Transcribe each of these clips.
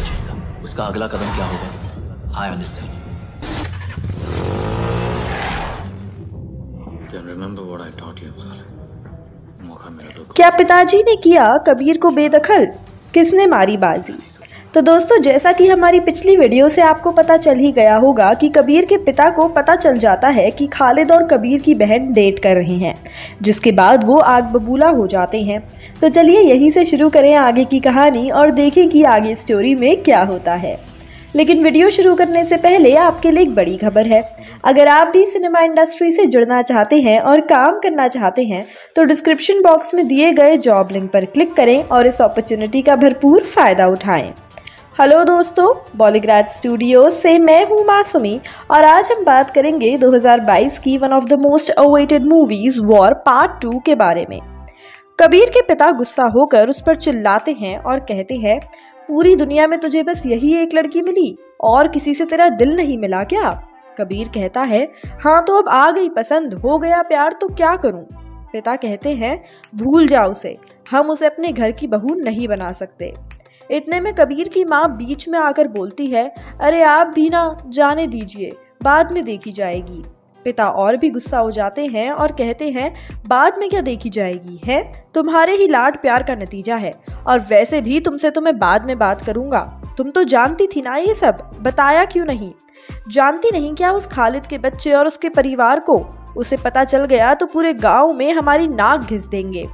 नहीं पहचानता उसका अगला कदम क्या होगा? I understand Then remember what I taught you, Khalid. मौका मिला क्या पिताजी ने किया कबीर को बेदखल? किसने मारी बाजी? तो दोस्तों, जैसा कि हमारी पिछली वीडियो से आपको पता चल ही गया होगा कि कबीर के पिता को पता चल जाता है कि खालिद और कबीर की बहन डेट कर रहे हैं, जिसके बाद वो आग बबूला हो जाते हैं। तो चलिए यहीं से शुरू करें आगे की कहानी और देखें कि आगे स्टोरी में क्या होता है। लेकिन वीडियो शुरू करने से पहले आपके लिए एक बड़ी खबर है। अगर आप भी सिनेमा इंडस्ट्री से जुड़ना चाहते हैं और काम करना चाहते हैं तो डिस्क्रिप्शन बॉक्स में दिए गए जॉब लिंक पर क्लिक करें और इस अपॉर्चुनिटी का भरपूर फ़ायदा उठाएँ। हेलो दोस्तों बॉलीग्राज स्टूडियो से मैं हूँ मासूमी, और आज हम बात करेंगे 2022 की one of the most awaited movies war part two के बारे में। कबीर के पिता गुस्सा होकर उस पर चिल्लाते हैं और कहते हैं, पूरी दुनिया में तुझे बस यही एक लड़की मिली, और किसी से तेरा दिल नहीं मिला क्या? कबीर कहता है हाँ तो अब आ गई, पसंद हो गया प्यार तो क्या करूँ? पिता कहते हैं, भूल जाओ उसे, हम उसे अपने घर की बहू नहीं बना सकते। इतने में कबीर की माँ बीच में आकर बोलती है, अरे आप भी ना जाने दीजिए, बाद में देखी जाएगी। पिता और भी गुस्सा हो जाते हैं और कहते हैं, बाद में क्या देखी जाएगी, है? तुम्हारे ही लाड प्यार का नतीजा है, और वैसे भी तुमसे तो मैं बाद में बात करूँगा। तुम तो जानती थी ना ये सब, बताया क्यों नहीं? जानती नहीं क्या उस खालिद के बच्चे और उसके परिवार को? उसे पता चल गया तो पूरे गाँव में हमारी नाक घिस देंगे।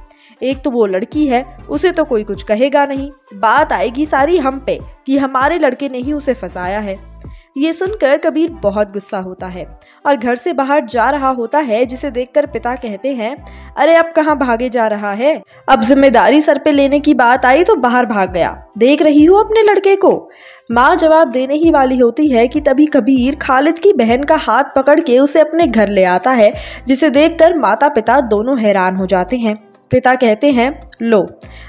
एक तो वो लड़की है, उसे तो कोई कुछ कहेगा नहीं। बात आएगी सारी हम पे कि हमारे लड़के ने ही उसे फंसाया है। ये सुनकर कबीर बहुत गुस्सा होता है और घर से बाहर जा रहा होता है, जिसे देखकर पिता कहते हैं, अरे, अब कहाँ भागे जा रहा है? अब ज़िम्मेदारी सर पे लेने की बात आई तो बाहर भाग गया। देख रही हो अपने लड़के को। माँ जवाब देने ही वाली होती है कि तभी कबीर खालिद की बहन का हाथ पकड़ के उसे अपने घर ले आता है, जिसे देखकर माता पिता दोनों हैरान हो जाते हैं। पिता कहते हैं, लो,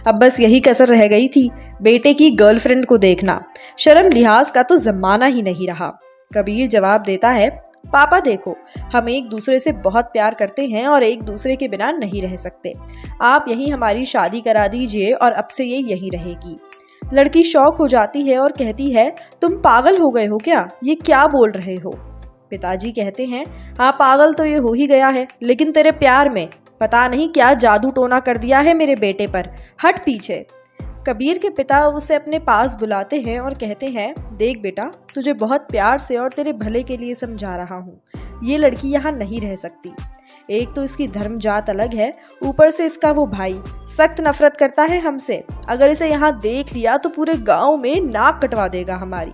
अब बस यही कसर रह गई थी, बेटे की गर्लफ्रेंड को देखना। शर्म लिहाज का तो जमाना ही नहीं रहा। कबीर जवाब देता है, पापा देखो, हम एक दूसरे से बहुत प्यार करते हैं और एक दूसरे के बिना नहीं रह सकते। आप यही हमारी शादी करा दीजिए और अब से ये यही रहेगी। लड़की शौक हो जाती है और कहती है, तुम पागल हो गए हो क्या? ये क्या बोल रहे हो? पिताजी कहते हैं हाँ पागल तो ये हो ही गया है, लेकिन तेरे प्यार में पता नहीं क्या जादू टोना कर दिया है मेरे बेटे पर। हट पीछे। कबीर के पिता उसे अपने पास बुलाते हैं और कहते हैं, देख बेटा, तुझे बहुत प्यार से और तेरे भले के लिए समझा रहा हूँ। ये लड़की यहाँ नहीं रह सकती। एक तो इसकी धर्म जात अलग है, ऊपर से इसका वो भाई। सख्त नफरत करता है हमसे। अगर इसे यहाँ देख लिया तो पूरे गाँव में नाक कटवा देगा हमारी।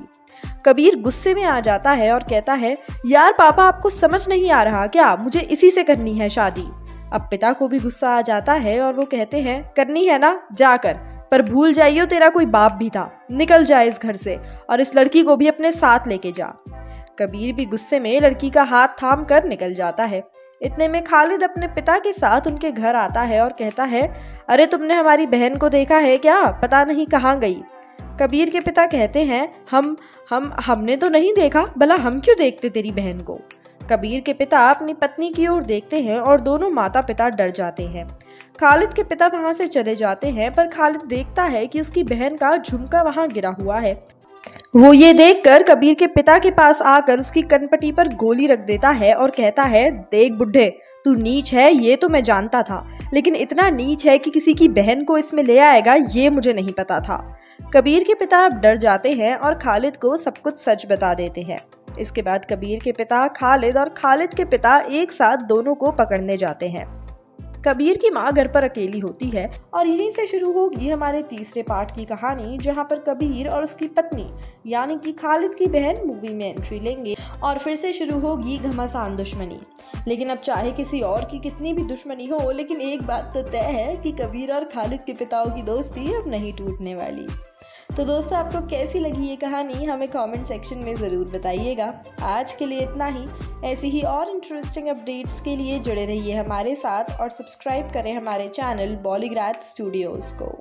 कबीर गुस्से में आ जाता है और कहता है, यार पापा, आपको समझ नहीं आ रहा क्या? मुझे इसी से करनी है शादी। अब पिता को भी गुस्सा आ जाता है और वो कहते हैं, करनी है ना, जाकर, पर भूल जाइयो तेरा कोई बाप भी था। निकल जाए इस घर से और इस लड़की को भी अपने साथ लेके जा। कबीर भी गुस्से में लड़की का हाथ थाम कर निकल जाता है। इतने में खालिद अपने पिता के साथ उनके घर आता है और कहता है, अरे, तुमने हमारी बहन को देखा है क्या? पता नहीं कहाँ गई। कबीर के पिता कहते हैं, हम हम, हमने तो नहीं देखा, भला हम क्यों देखते तेरी बहन को? कबीर के पिता अपनी पत्नी की ओर देखते हैं और दोनों माता पिता डर जाते हैं। खालिद के पिता वहाँ से चले जाते हैं, पर खालिद देखता है कि उसकी बहन का झुमका वहाँ गिरा हुआ है। वो ये देखकर कबीर के पिता के पास आकर उसकी कनपटी पर गोली रख देता है और कहता है, देख बुढ़े, तू नीच है, ये तो मैं जानता था, लेकिन इतना नीच है कि किसी की बहन को इसमें ले आएगा, ये मुझे नहीं पता था। कबीर के पिता अब डर जाते हैं और खालिद को सब कुछ सच बता देते हैं। इसके बाद कबीर के पिता खालिद और खालिद के पिता एक साथ दोनों को पकड़ने जाते हैं। कबीर की माँ घर पर अकेली होती है और यहीं से शुरू होगी हमारे तीसरे पार्ट की कहानी, जहाँ पर कबीर और उसकी पत्नी, यानी कि खालिद की बहन मूवी में एंट्री लेंगे और फिर से शुरू होगी घमासान दुश्मनी। लेकिन अब चाहे किसी और की कितनी भी दुश्मनी हो, लेकिन एक बात तो तय है कि कबीर और खालिद के पिताओं की दोस्ती अब नहीं टूटने वाली। तो दोस्तों, आपको कैसी लगी ये कहानी? हमें कमेंट सेक्शन में ज़रूर बताइएगा। आज के लिए इतना ही। ऐसी ही और इंटरेस्टिंग अपडेट्स के लिए जुड़े रहिए हमारे साथ और सब्सक्राइब करें हमारे चैनल बॉलीग्राथ स्टूडियोज़ को।